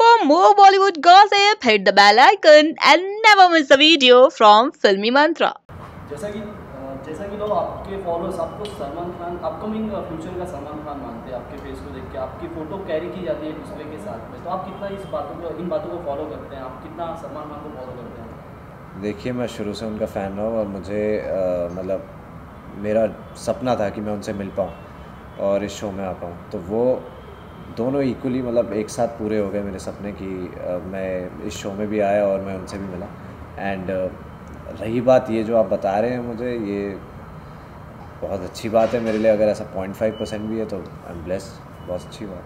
For more Bollywood gossip, hit the bell icon and never miss a video from Filmy Mantra. जैसा कि जैसा कि लोग आपके फॉलोअर्स आपको सलमान खान अपकमिंग फ्यूचर का सलमान खान मानते हैं आपके फेस को देख के आपकी फ़ोटो कैरी की जाती है दूसरे के साथ में। तो आप कितना इस बातों को इन बातों को फॉलो करते हैं? आप कितना सलमान खान को फॉलो करते हैं? देखिए मैं शुरू से उनका फ़ैन रहा हूँ और मुझे मतलब मेरा सपना था कि मैं उनसे मिल पाऊँ और इस शो में आ पाऊँ। तो वो दोनों इक्वली मतलब एक साथ पूरे हो गए मेरे सपने कि uh, मैं इस शो में भी आया और मैं उनसे भी मिला। एंड रही बात ये जो आप बता रहे हैं मुझे ये बहुत अच्छी बात है मेरे लिए। अगर ऐसा पॉइंट फाइव परसेंट भी है तो आई एम ब्लेस बहुत अच्छी बात।